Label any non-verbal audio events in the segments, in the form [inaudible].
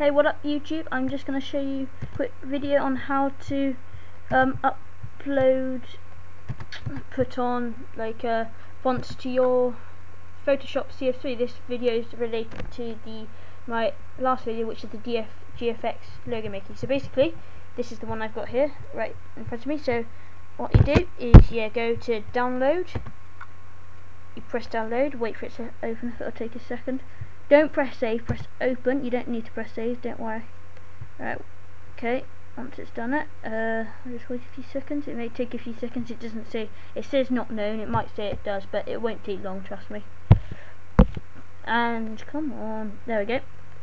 Hey, what up YouTube? I'm just going to show you a quick video on how to um, upload, put on like uh, fonts to your Photoshop CS3. This video is related to the my last video which is the DF, GFX logo making. So basically, this is the one I've got here right in front of me. So what you do is yeah, go to download, you press download, wait for it to open, [laughs] it'll take a second. Don't press save, press open. You don't need to press save, don't worry. Right, okay, once it's done it, uh, just wait a few seconds. It may take a few seconds, it doesn't say, it says not known, it might say it does, but it won't take long, trust me. And, come on, there we go.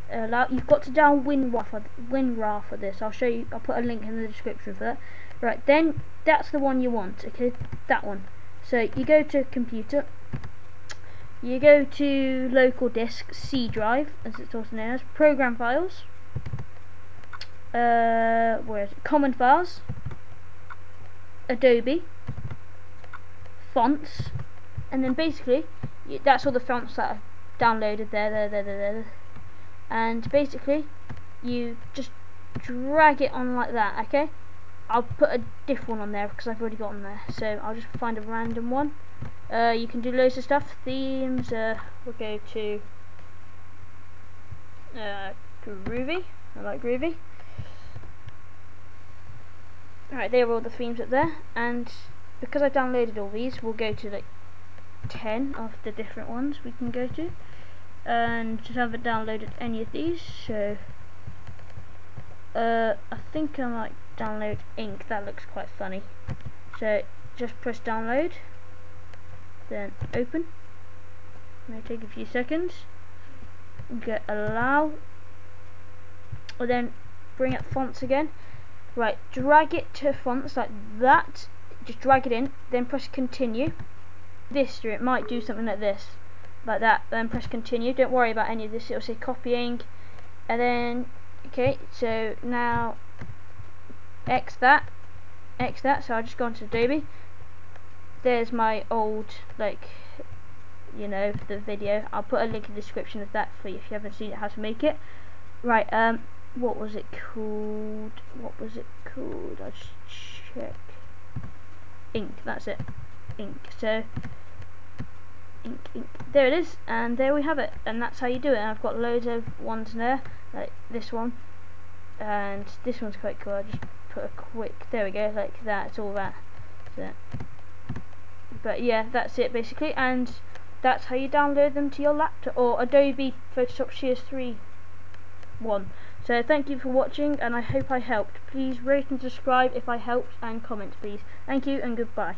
Allow, you've got to down WinRAR for, WinRAR for this, I'll show you, I'll put a link in the description for that. Right, then, that's the one you want, okay, that one. So, you go to computer, you go to local disk C drive as it's also known as program files. Uh, where is it? Common files. Adobe. Fonts. And then basically that's all the fonts that I've downloaded there there there there, there. and basically you just drag it on like that okay I'll put a diff one on there because I've already got on there so I'll just find a random one uh, you can do loads of stuff. Themes, uh, we'll go to uh, Groovy. I like Groovy. Alright, there are all the themes up there. And because I've downloaded all these, we'll go to like 10 of the different ones we can go to. And just haven't downloaded any of these, so uh, I think I might download Ink. That looks quite funny. So just press download then open. May take a few seconds. Get allow. Or then bring up fonts again. Right drag it to fonts like that. Just drag it in then press continue. This it might do something like this like that. Then press continue. Don't worry about any of this. It'll say copying and then okay so now X that X that so I'll just go onto Adobe. There's my old like you know the video. I'll put a link in the description of that for you if you haven't seen it how to make it. Right um what was it called? What was it called? I'll just check. Ink that's it. Ink so ink ink. There it is and there we have it and that's how you do it and I've got loads of ones there like this one and this one's quite cool I just put a quick there we go like that it's all that. But yeah that's it basically and that's how you download them to your laptop or Adobe Photoshop CS3 one. So thank you for watching and I hope I helped. Please rate and subscribe if I helped and comment please. Thank you and goodbye